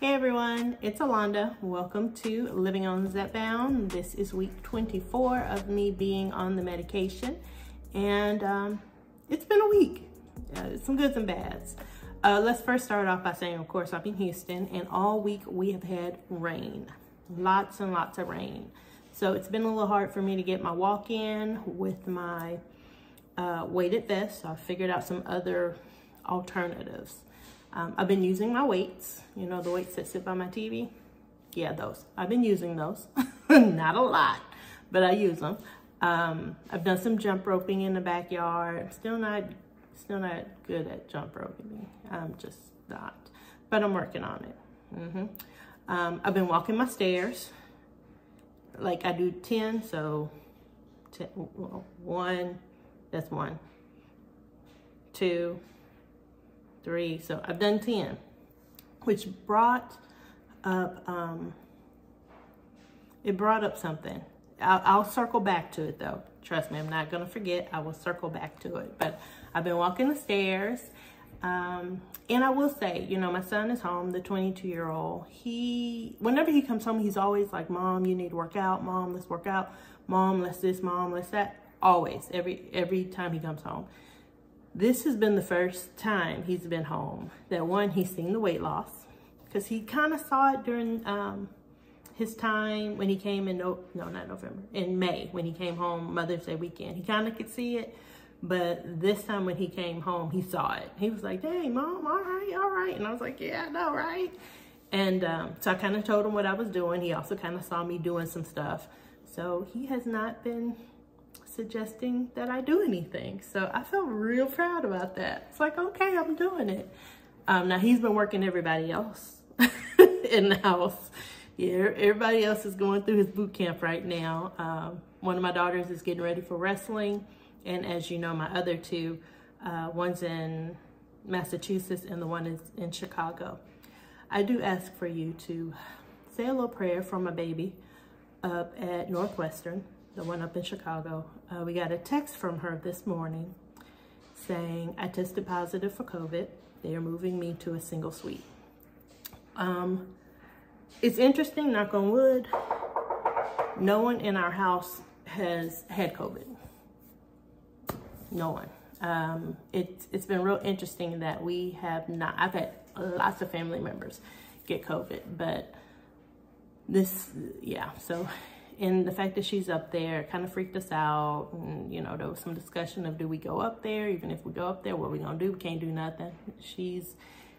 Hey everyone, it's Allanda. Welcome to Living on Zepbound. This is week 24 of me being on the medication. And um, it's been a week, uh, some goods and bads. Uh, let's first start off by saying, of course, I'm in Houston and all week we have had rain. Lots and lots of rain. So it's been a little hard for me to get my walk in with my uh, weighted vest. So I figured out some other alternatives. Um, I've been using my weights, you know, the weights that sit by my TV. Yeah, those. I've been using those. Not a lot, but I use them. Um, I've done some jump roping in the backyard. Still not, still not good at jump roping. I'm just not, but I'm working on it. Mm -hmm. um, I've been walking my stairs. Like I do 10, so 10, well, one, that's one, two, three. So I've done 10, which brought up, um, it brought up something. I'll, I'll circle back to it though. Trust me, I'm not to forget. I will circle back to it. But I've been walking the stairs. Um, and I will say, you know, my son is home, the 22 year old. He, whenever he comes home, he's always like, Mom, you need to work out. Mom, let's work out. Mom, let's this. Mom, let's that. Always, every every time he comes home this has been the first time he's been home that one, he's seen the weight loss because he kind of saw it during um, his time when he came in, no, no, not November, in May when he came home Mother's Day weekend. He kind of could see it, but this time when he came home, he saw it. He was like, "Hey, mom, all right, all right. And I was like, yeah, I know, right? And um, so I kind of told him what I was doing. He also kind of saw me doing some stuff. So he has not been suggesting that I do anything. So I felt real proud about that. It's like, okay, I'm doing it. Um, now he's been working everybody else in the house. Yeah, everybody else is going through his boot camp right now. Um, one of my daughters is getting ready for wrestling. And as you know, my other two, uh, one's in Massachusetts and the one is in Chicago. I do ask for you to say a little prayer for my baby up at Northwestern the one up in Chicago, uh, we got a text from her this morning saying, I tested positive for COVID. They are moving me to a single suite. Um, it's interesting, knock on wood, no one in our house has had COVID. No one. Um, it's, it's been real interesting that we have not, I've had lots of family members get COVID, but this, yeah, so and the fact that she's up there kind of freaked us out. And, you know, there was some discussion of do we go up there? Even if we go up there, what are we going to do? We can't do nothing. She's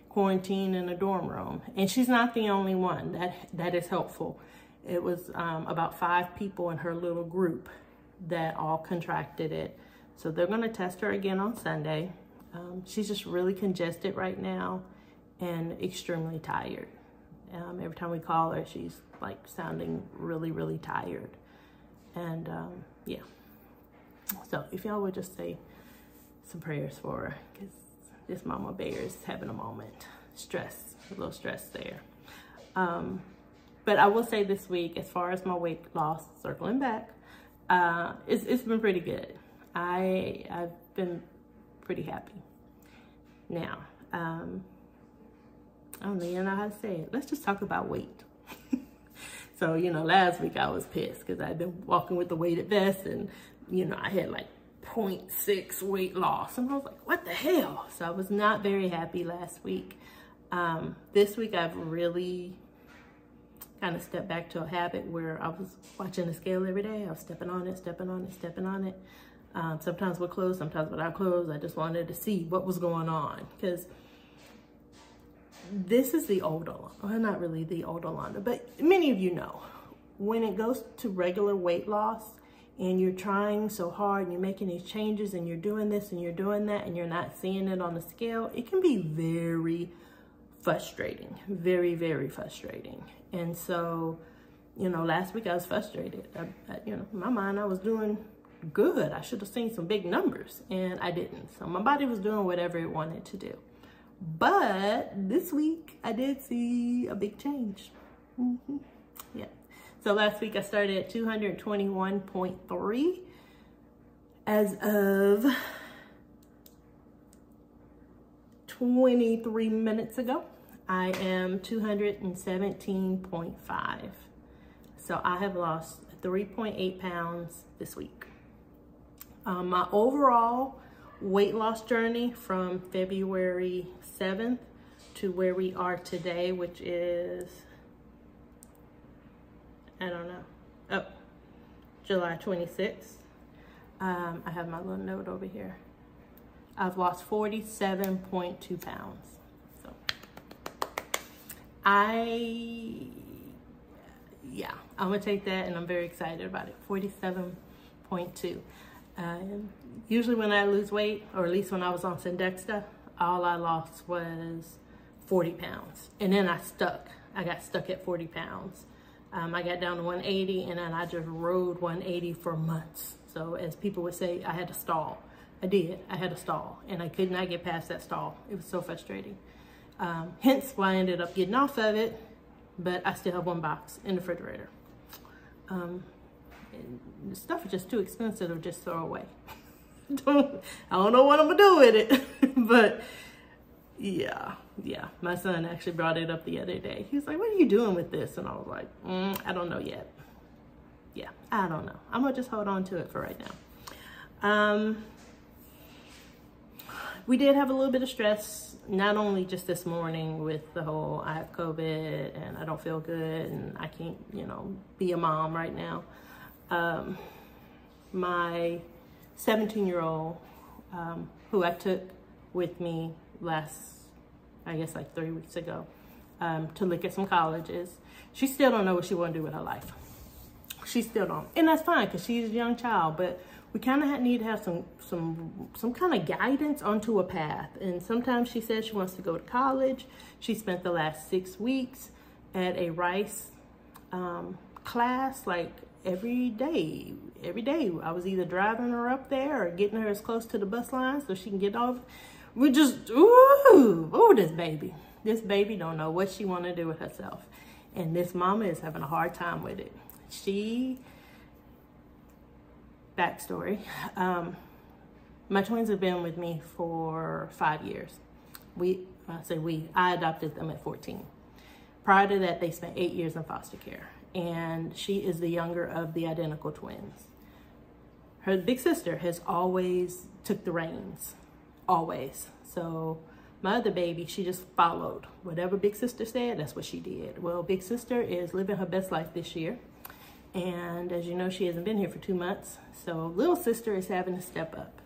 quarantined in a dorm room. And she's not the only one. That That is helpful. It was um, about five people in her little group that all contracted it. So they're going to test her again on Sunday. Um, she's just really congested right now and extremely tired. Um, every time we call her, she's like sounding really, really tired. And um, yeah. So if y'all would just say some prayers for her, because this mama bear is having a moment. Stress, a little stress there. Um, but I will say this week, as far as my weight loss, circling back, uh, it's, it's been pretty good. I, I've been pretty happy. Now, um, I don't even know how to say it. Let's just talk about weight. so, you know, last week I was pissed because I'd been walking with the weighted vest and, you know, I had like 0.6 weight loss. And I was like, what the hell? So I was not very happy last week. Um, this week I've really kind of stepped back to a habit where I was watching the scale every day. I was stepping on it, stepping on it, stepping on it. Um, sometimes with clothes, sometimes without clothes. I just wanted to see what was going on because this is the old Allanda. Well, not really the old Allanda, but many of you know. When it goes to regular weight loss and you're trying so hard and you're making these changes and you're doing this and you're doing that and you're not seeing it on the scale, it can be very frustrating. Very, very frustrating. And so, you know, last week I was frustrated. I, I, you know, in my mind I was doing good. I should have seen some big numbers and I didn't. So my body was doing whatever it wanted to do. But this week I did see a big change. Mm -hmm. Yeah. So last week I started at 221.3 as of 23 minutes ago. I am 217.5. So I have lost 3.8 pounds this week. Um, my overall weight loss journey from February 7th to where we are today, which is, I don't know, oh, July 26th. Um, I have my little note over here. I've lost 47.2 pounds. So I, yeah, I'm gonna take that and I'm very excited about it. 47.2. Um, usually when I lose weight, or at least when I was on Saxenda, all I lost was 40 pounds. And then I stuck. I got stuck at 40 pounds. Um, I got down to 180 and then I just rode 180 for months. So as people would say, I had to stall. I did. I had to stall and I could not get past that stall. It was so frustrating. Um, hence why I ended up getting off of it, but I still have one box in the refrigerator. Um, stuff is just too expensive to just throw away. don't, I don't know what I'm gonna do with it, but yeah, yeah. My son actually brought it up the other day. He was like, what are you doing with this? And I was like, mm, I don't know yet. Yeah, I don't know. I'm gonna just hold on to it for right now. Um, we did have a little bit of stress, not only just this morning with the whole I have COVID and I don't feel good and I can't, you know, be a mom right now. Um, my 17 year old, um, who I took with me last, I guess like three weeks ago, um, to look at some colleges. She still don't know what she want to do with her life. She still don't, and that's fine because she's a young child. But we kind of need to have some some some kind of guidance onto a path. And sometimes she says she wants to go to college. She spent the last six weeks at a Rice um, class, like every day. Every day, I was either driving her up there or getting her as close to the bus line so she can get off we just, ooh, ooh, this baby. This baby don't know what she want to do with herself. And this mama is having a hard time with it. She, backstory, um, my twins have been with me for five years. We, I say we, I adopted them at 14. Prior to that, they spent eight years in foster care. And she is the younger of the identical twins. Her big sister has always took the reins always. So my other baby, she just followed. Whatever Big Sister said, that's what she did. Well, Big Sister is living her best life this year. And as you know, she hasn't been here for two months. So little sister is having to step up.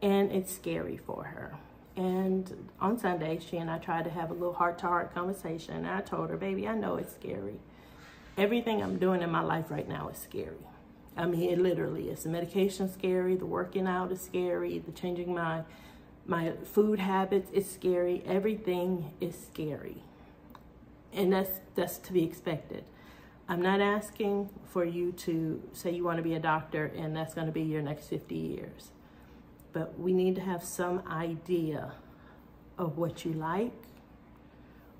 And it's scary for her. And on Sunday, she and I tried to have a little heart-to-heart conversation. And I told her, baby, I know it's scary. Everything I'm doing in my life right now is scary. I mean, it literally is. The medication scary. The working out is scary. The changing my my food habits is scary. Everything is scary. And that's, that's to be expected. I'm not asking for you to say you want to be a doctor and that's going to be your next 50 years. But we need to have some idea of what you like,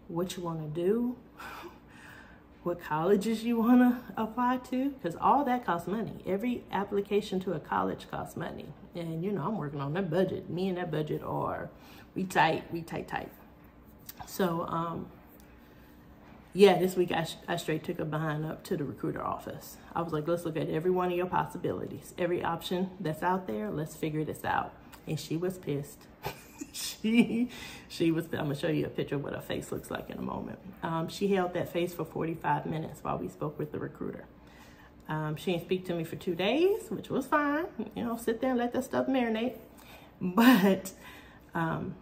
what you want to do, what colleges you want to apply to, because all that costs money. Every application to a college costs money. And, you know, I'm working on that budget. Me and that budget are, we tight, we tight, tight. So, um, yeah, this week I, I straight took a behind up to the recruiter office. I was like, let's look at every one of your possibilities. Every option that's out there, let's figure this out. And she was pissed. she she was, I'm gonna show you a picture of what her face looks like in a moment. Um, she held that face for 45 minutes while we spoke with the recruiter. Um, she didn't speak to me for two days, which was fine. You know, sit there and let that stuff marinate. But um,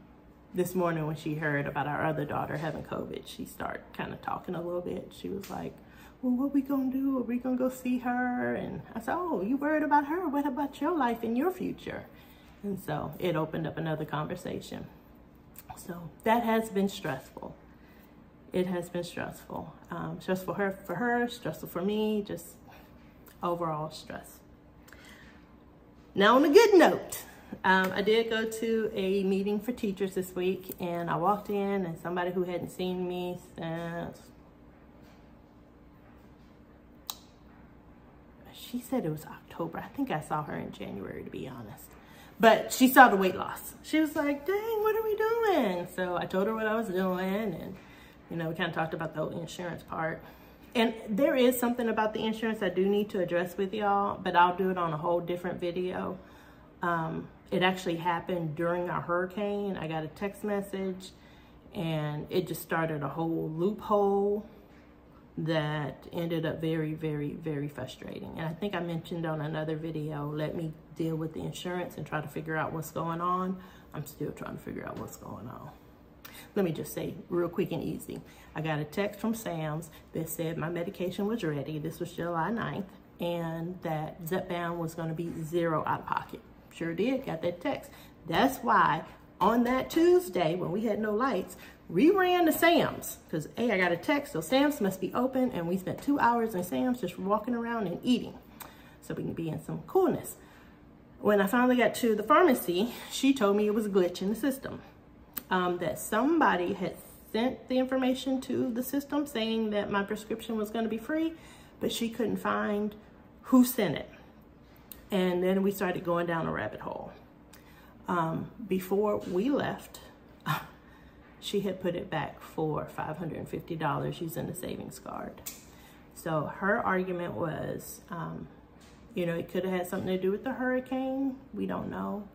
this morning when she heard about our other daughter having COVID, she started kind of talking a little bit. She was like, well, what we gonna do? Are we gonna go see her? And I said, oh, you worried about her? What about your life and your future? And so it opened up another conversation. So that has been stressful. It has been stressful. Um, stressful her, for her, stressful for me, just overall stress. Now on a good note, um, I did go to a meeting for teachers this week and I walked in and somebody who hadn't seen me since, she said it was October. I think I saw her in January to be honest. But she saw the weight loss. She was like, dang, what are we doing? So I told her what I was doing and You know, we kind of talked about the whole insurance part. And there is something about the insurance I do need to address with y'all, but I'll do it on a whole different video. Um, it actually happened during a hurricane. I got a text message and it just started a whole loophole that ended up very, very, very frustrating. And I think I mentioned on another video, let me deal with the insurance and try to figure out what's going on. I'm still trying to figure out what's going on let me just say real quick and easy. I got a text from Sam's that said my medication was ready. This was July 9th and that Zepbound was gonna be zero out of pocket. Sure did, got that text. That's why on that Tuesday when we had no lights, we ran to Sam's because hey, I got a text, so Sam's must be open and we spent two hours in Sam's just walking around and eating so we can be in some coolness. When I finally got to the pharmacy, she told me it was a glitch in the system um, that somebody had sent the information to the system saying that my prescription was going to be free, but she couldn't find who sent it. And then we started going down a rabbit hole. Um, before we left, she had put it back for $550 using the savings card. So her argument was, um, you know, it could have had something to do with the hurricane. We don't know.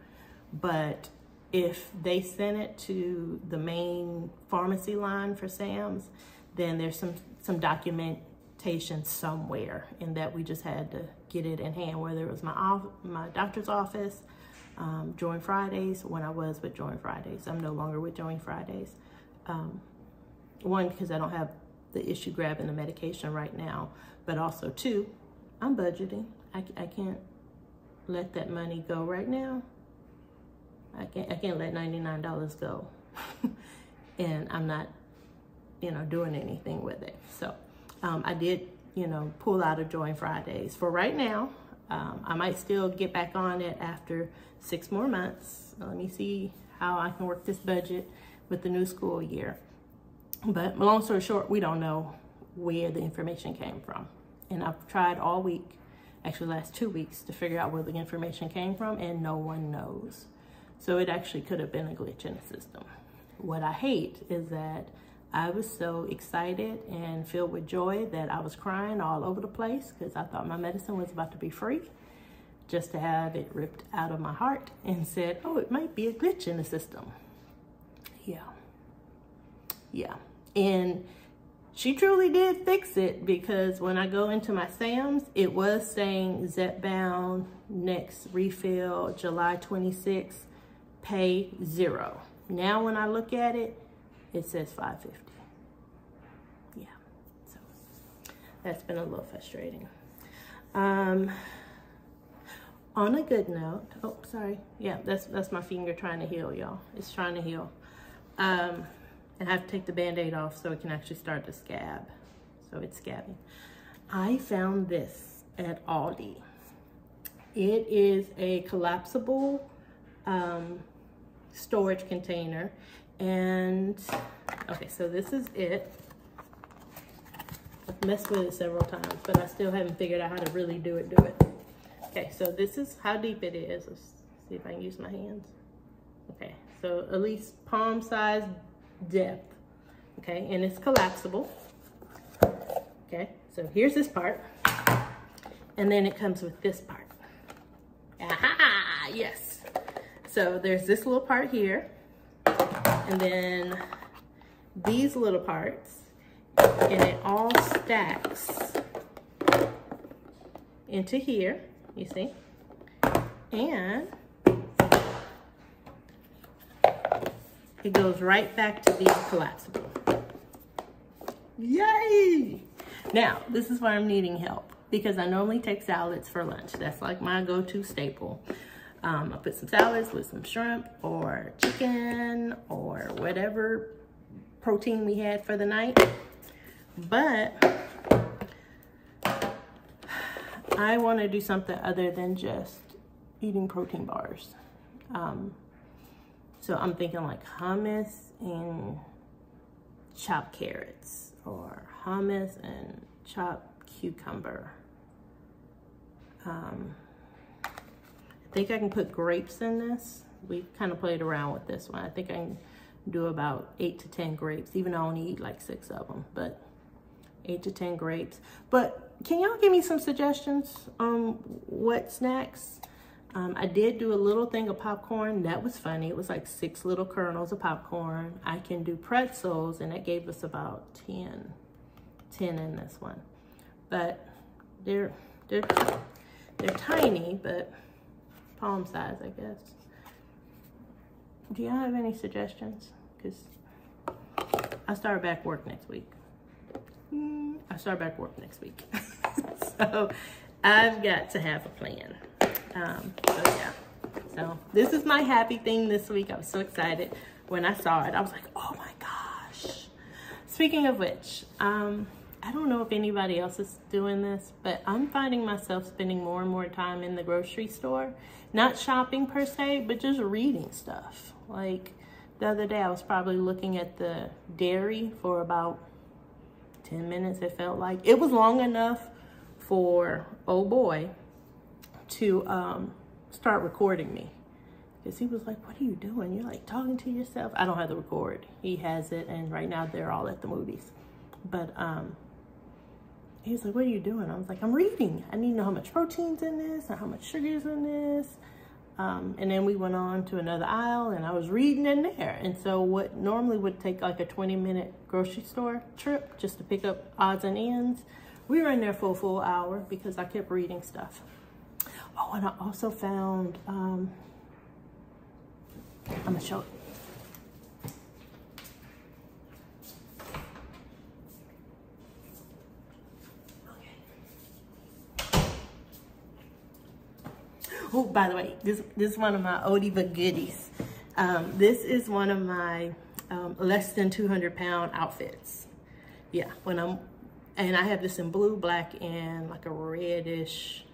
But if they sent it to the main pharmacy line for Sam's, then there's some, some somewhere and that we just had to get it in hand, whether it was my, my doctor's office, um, Join Fridays, when I was with Join Fridays. I'm no longer with Join Fridays. Um, one, because I don't have the issue grabbing the medication right now, but also two, I'm budgeting. I, I can't let that money go right now I can't, I can't let $99 go. and I'm not, you know, doing anything with it. So um, I did, you know, pull out of Join Fridays. For right now, um, I might still get back on it after six more months. Let me see how I can work this budget with the new school year. But long story short, we don't know where the information came from. And I've tried all week, actually last two weeks, to figure out where the information came from, and no one knows. So it actually could have been a glitch in the system. What I hate is that I was so excited and filled with joy that I was crying all over the place because I thought my medicine was about to be free just to have it ripped out of my heart and said, oh, it might be a glitch in the system. Yeah. Yeah. And she truly did fix it because when I go into my Sam's, it was saying Zepbound next refill July 26th pay zero. Now when I look at it, it says 550. Yeah, so that's been a little frustrating. Um, on a good note, oh, sorry. Yeah, that's, that's my finger trying to heal, y'all. It's trying to heal. Um, and I have to take the Band-Aid off so it can actually start to scab. So it's scabbing. I found this at Aldi. It is a collapsible um, storage container. And, okay, so this is it. I've messed with it several times, but I still haven't figured out how to really do it, do it. Okay, so this is how deep it is. Let's see if I can use my hands. Okay, so at least palm size depth. Okay, and it's collapsible. Okay, so here's this part. And then it comes with this part. Aha, yes. So there's this little part here, and then these little parts, and it all stacks into here, you see? And it goes right back to being collapsible. Yay! Now, this is why I'm needing help because I normally take salads for lunch. That's like my go-to staple. Um, I put some salads with some shrimp or chicken or whatever protein we had for the night. But I want to do something other than just eating protein bars. Um, so I'm thinking like hummus and chopped carrots or hummus and chopped cucumber. Um, think I can put grapes in this. We kind of played around with this one. I think I can do about eight to 10 grapes, even though I only eat like six of them, but eight to 10 grapes. But can y'all give me some suggestions on what snacks? Um, I did do a little thing of popcorn. That was funny. It was like six little kernels of popcorn. I can do pretzels, and that gave us about 10, 10 in this one. But they're, they're, they're tiny, but palm size, I guess. Do y'all have any suggestions? Because I start back work next week. I start back work next week. so I've got to have a plan. Um, so yeah. So this is my happy thing this week. I was so excited when I saw it. I was like, oh my gosh. Speaking of which, um, I don't know if anybody else is doing this, but I'm finding myself spending more and more time in the grocery store. Not shopping per se, but just reading stuff. Like the other day, I was probably looking at the dairy for about 10 minutes, it felt like. It was long enough for, oh boy, to um, start recording me. Because he was like, what are you doing? You're like talking to yourself. I don't have the record. He has it, and right now they're all at the movies. But um, he was like, what are you doing? I was like, I'm reading. I need to know how much protein's in this and how much sugar's in this. Um, and then we went on to another aisle and I was reading in there. And so what normally would take like a 20 minute grocery store trip just to pick up odds and ends, we were in there for a full hour because I kept reading stuff. Oh, and I also found, um, I'm gonna show it. Oh, by the way, this, this is one of my oldie but goodies. Um, this is one of my um, less than 200 pound outfits. Yeah, when I'm, and I have this in blue, black, and like a reddish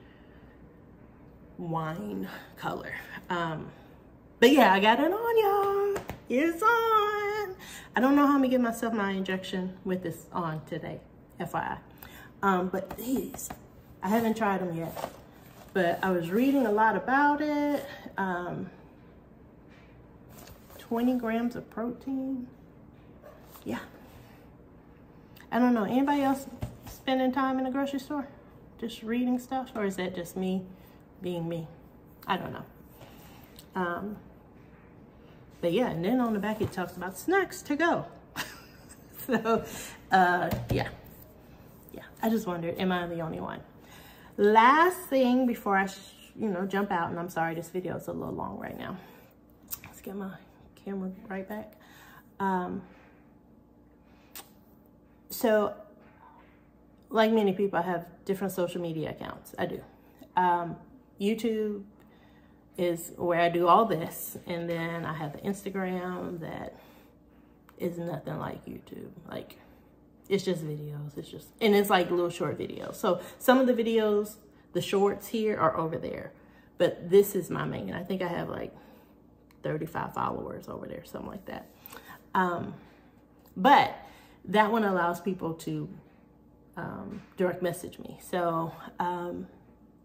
wine color. Um, but yeah, I got it on, y'all. It's on. I don't know how I'm gonna get myself my injection with this on today, FYI. Um, but these, I haven't tried them yet but I was reading a lot about it. Um, 20 grams of protein. Yeah. I don't know. Anybody else spending time in the grocery store? Just reading stuff? Or is that just me being me? I don't know. Um, but yeah, and then on the back it talks about snacks to go. so, uh, yeah. Yeah, I just wondered, am I the only one? Last thing before I, you know, jump out, and I'm sorry, this video is a little long right now. Let's get my camera right back. Um, so, like many people, I have different social media accounts. I do. Um, YouTube is where I do all this. And then I have the Instagram that is nothing like YouTube. Like, it's just videos. It's just, and it's like little short videos. So some of the videos, the shorts here are over there, but this is my main. I think I have like 35 followers over there, something like that. Um, but that one allows people to um, direct message me. So um,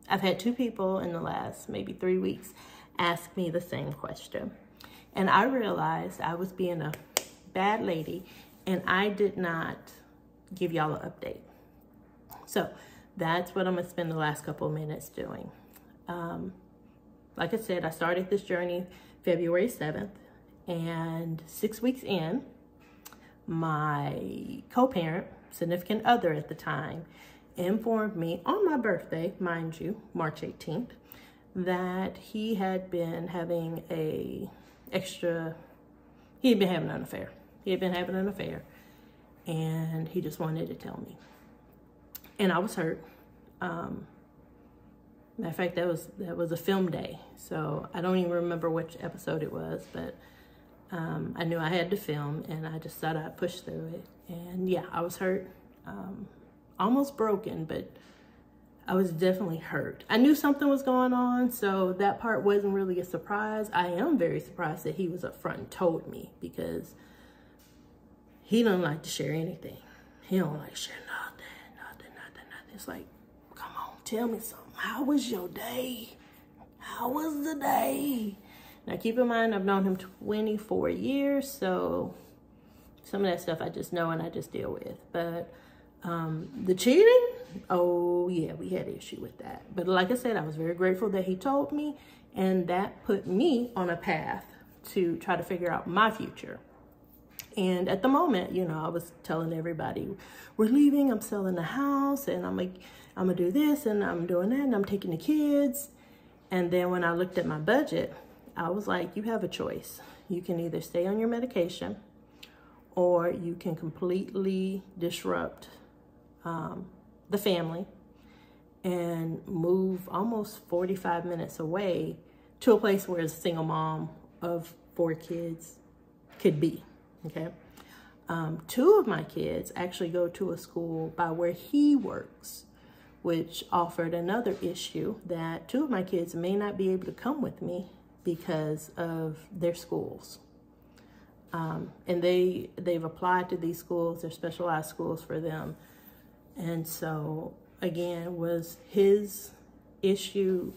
I've had two people in the last maybe three weeks ask me the same question. And I realized I was being a bad lady and I did not give y'all an update. So that's what I'm gonna spend the last couple minutes doing. Um, like I said, I started this journey February 7th and six weeks in, my co-parent, significant other at the time, informed me on my birthday, mind you, March 18th, that he had been having a extra, he had been having an affair. He had been having an affair and he just wanted to tell me. And I was hurt. Um, matter of fact, that was that was a film day, so I don't even remember which episode it was, but um, I knew I had to film, and I just thought I'd push through it. And yeah, I was hurt, um, almost broken, but I was definitely hurt. I knew something was going on, so that part wasn't really a surprise. I am very surprised that he was upfront and told me because he don't like to share anything. He don't like share nothing, nothing, nothing, nothing. It's like, come on, tell me something. How was your day? How was the day? Now keep in mind, I've known him 24 years, so some of that stuff I just know and I just deal with. But um, the cheating, oh yeah, we had an issue with that. But like I said, I was very grateful that he told me and that put me on a path to try to figure out my future. And at the moment, you know, I was telling everybody, we're leaving, I'm selling the house, and I'm like, I'm gonna do this, and I'm doing that, and I'm taking the kids. And then when I looked at my budget, I was like, you have a choice. You can either stay on your medication, or you can completely disrupt um, the family and move almost 45 minutes away to a place where a single mom of four kids could be okay? Um, two of my kids actually go to a school by where he works, which offered another issue that two of my kids may not be able to come with me because of their schools. Um, and they they've applied to these schools, they're specialized schools for them. And so again was his issue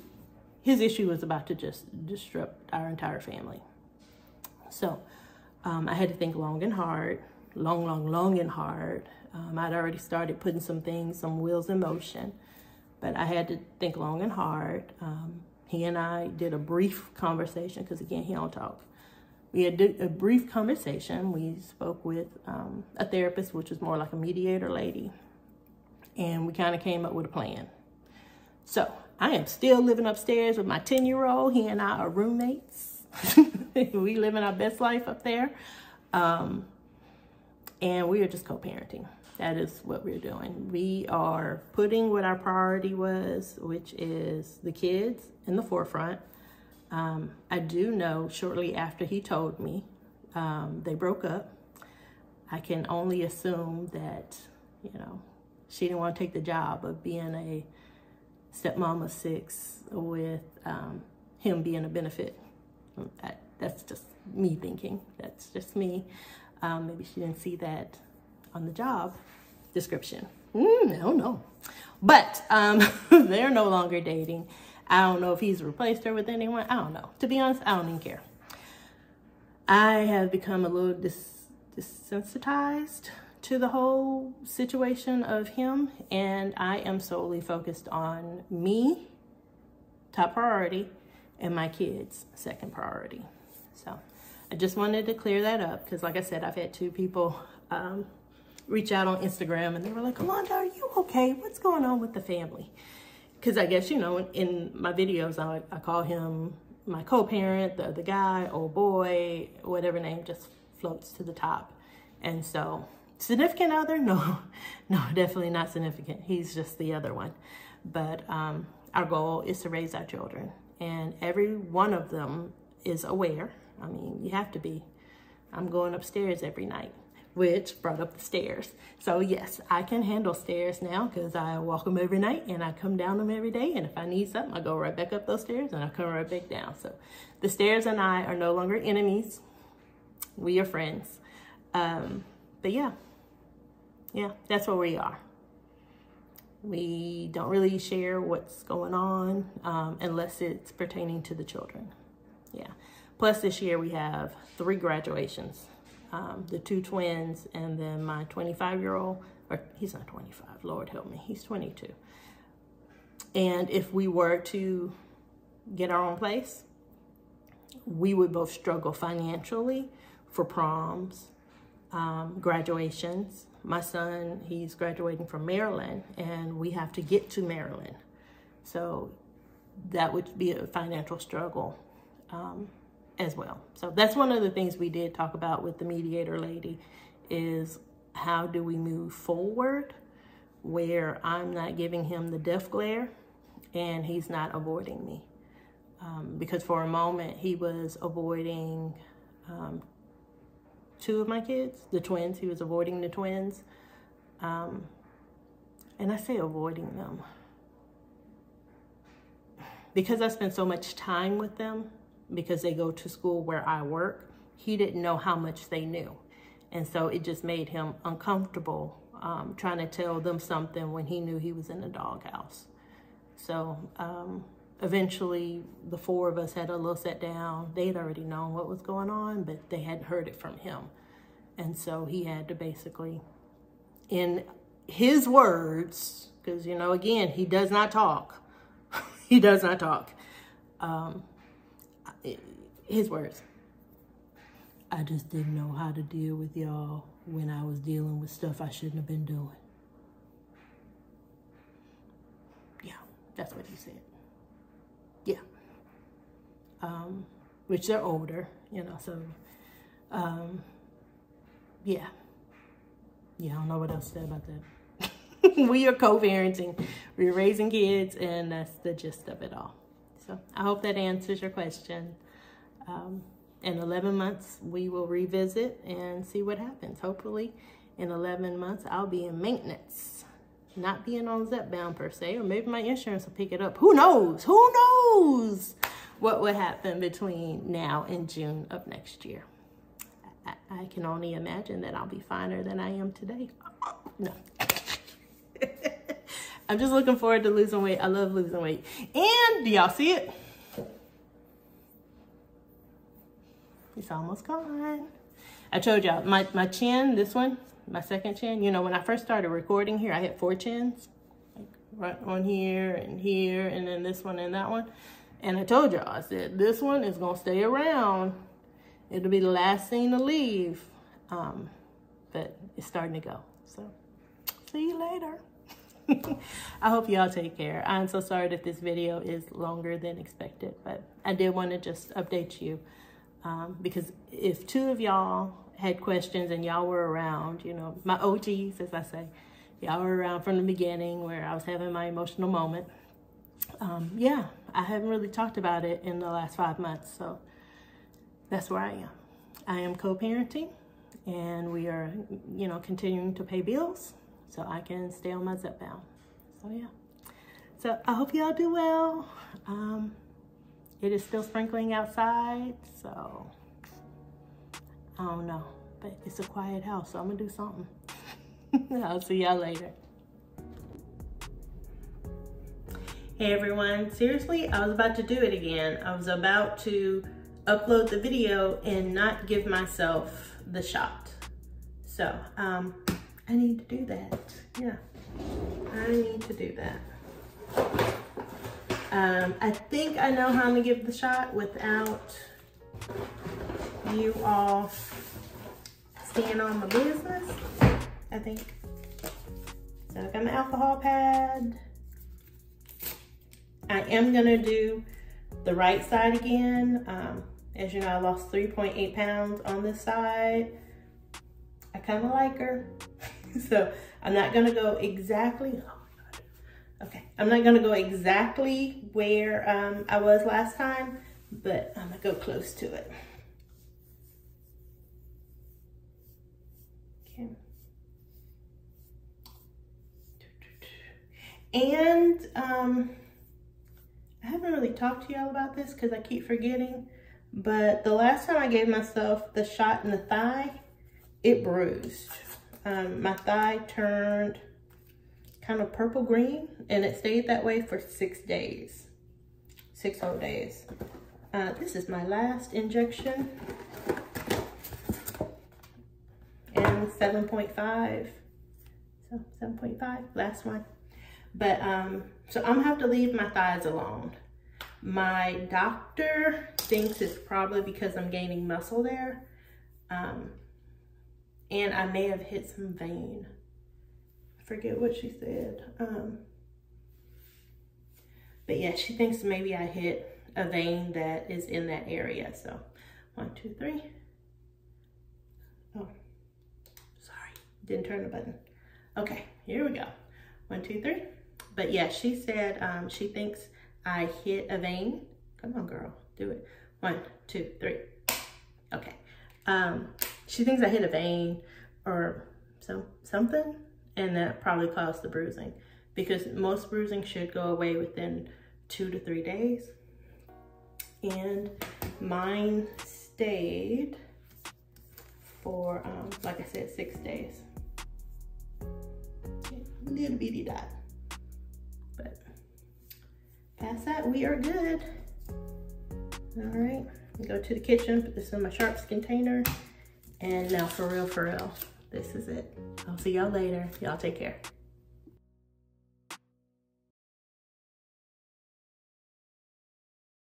his issue was about to just disrupt our entire family. So um, I had to think long and hard, long, long, long and hard. Um, I'd already started putting some things, some wheels in motion, but I had to think long and hard. Um, he and I did a brief conversation because again, he don't talk. We had a brief conversation. We spoke with um, a therapist, which was more like a mediator lady, and we kind of came up with a plan. So I am still living upstairs with my 10 year old. He and I are roommates. we living our best life up there. Um, and we are just co-parenting. That is what we're doing. We are putting what our priority was, which is the kids in the forefront. Um, I do know shortly after he told me um, they broke up, I can only assume that, you know, she didn't want to take the job of being a stepmom of six with um, him being a benefit that's just me thinking. That's just me. Um, maybe she didn't see that on the job description. Mm, I don't know. But um, they're no longer dating. I don't know if he's replaced her with anyone. I don't know. To be honest, I don't even care. I have become a little dis desensitized to the whole situation of him, and I am solely focused on me, top priority, and my kids, second priority. So I just wanted to clear that up because like I said, I've had two people um, reach out on Instagram and they were like, Allanda, are you okay? What's going on with the family? Because I guess, you know, in, my videos, I, I call him my co-parent, the, other guy, old boy, whatever name just floats to the top. And so significant other? No, no, definitely not significant. He's just the other one. But um, our goal is to raise our children and every one of them is aware. I mean, you have to be. I'm going upstairs every night, which brought up the stairs. So yes, I can handle stairs now because I walk them every night and I come down them every day. And if I need something, I go right back up those stairs and I come right back down. So the stairs and I are no longer enemies. We are friends. Um, but yeah, yeah, that's where we are. We don't really share what's going on um, unless it's pertaining to the children. Yeah. Plus this year we have three graduations. Um, the two twins and then my 25 year old, or he's not 25, Lord help me, he's 22. And if we were to get our own place, we would both struggle financially for proms, um, graduations, my son, he's graduating from Maryland and we have to get to Maryland. So that would be a financial struggle um, as well. So that's one of the things we did talk about with the mediator lady is how do we move forward where I'm not giving him the death glare and he's not avoiding me. Um, because for a moment he was avoiding um, two of my kids, the twins. He was avoiding the twins. Um, and I say avoiding them because I spend so much time with them because they go to school where I work. He didn't know how much they knew. And so it just made him uncomfortable um, trying to tell them something when he knew he was in the doghouse. So um, eventually the four of us had a little sit down. They'd already known what was going on, but they hadn't heard it from him. And so he had to basically, in his words, because, you know, again, he does not talk. he does not talk. Um, his words. I just didn't know how to deal with y'all when I was dealing with stuff I shouldn't have been doing. Yeah, that's what he said. Um, which they're older, you know, so, um, yeah. Yeah, I don't know what else to say about that. we are co-parenting. We're raising kids, and that's the gist of it all. So I hope that answers your question. Um, in 11 months, we will revisit and see what happens. Hopefully, in 11 months, I'll be in maintenance, not being on Zepbound per se, or maybe my insurance will pick it up. Who knows? Who knows what would happen between now and June of next year? I, I can only imagine that I'll be finer than I am today. No. I'm just looking forward to losing weight. I love losing weight. And do y'all see it? It's almost gone. I told y'all, my, my chin, this one, my second chin, you know, when I first started recording here, I had four chins. Like right on here and here, and then this one and that one. And I told y'all, I said, this one is going to stay around. It'll be the last thing to leave. Um, but it's starting to go. So, see you later. I hope y'all take care. I'm so sorry that this video is longer than expected, but I did want to just update you um, because if two of y'all had questions and y'all were around, you know, my OGs, as I say, y'all were around from the beginning where I was having my emotional moment. Um, yeah, I haven't really talked about it in the last five months, so that's where I am. I am co-parenting and we are, you know, continuing to pay bills so I can stay on my Zepbound. So yeah. So I hope y'all do well. Um, it is still sprinkling outside, so I don't know. But it's a quiet house, so I'm gonna do something. I'll see y'all later. Hey everyone, seriously, I was about to do it again. I was about to upload the video and not give myself the shot. So, um, I need to do that. Yeah, I need to do that. Um, I think I know how I'm gonna give the shot without you all staying on my business, I think. So I got my alcohol pad. I am gonna do the right side again. Um, as you know, I lost 3.8 pounds on this side. I kind of like her. so I'm not gonna go exactly, Okay, I'm not gonna go exactly where um, I was last time, but I'm gonna go close to it. Okay. And um, I haven't really talked to y'all about this because I keep forgetting, but the last time I gave myself the shot in the thigh, it bruised. Um, my thigh turned kind of purple green and it stayed that way for six days, six whole days. Uh, this is my last injection and 7.5, so 7.5, last one. But, um, so I'm gonna have to leave my thighs alone. My doctor thinks it's probably because I'm gaining muscle there. Um, and I may have hit some vein forget what she said. Um, but yeah, she thinks maybe I hit a vein that is in that area. So one, two, three. Oh, sorry, didn't turn the button. Okay, here we go. One, two, three. But yeah, she said um, she thinks I hit a vein. Come on, girl, do it. One, two, three. Okay. Um, she thinks I hit a vein or some something and that probably caused the bruising because most bruising should go away within two to three days. And mine stayed for, um, like I said, six days. Little bitty dot. Past that, we are good. All right, go to the kitchen, put this in my sharps container. And now for real, for real, this is it. I'll see y'all later. Y'all take care.